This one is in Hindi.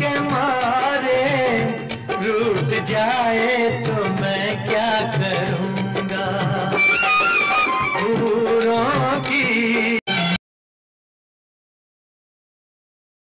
के मारे रूठ जाए तो मैं क्या करूँगा?